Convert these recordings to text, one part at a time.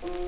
What makes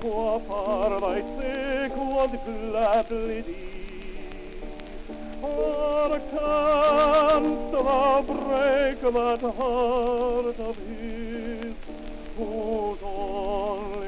qua par thy sake would gladly die. Or canst thou break that heart of his, whose only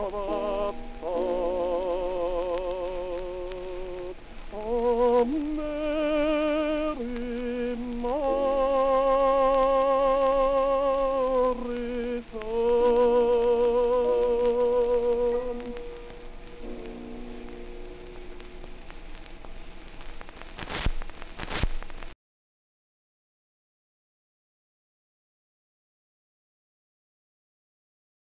好不好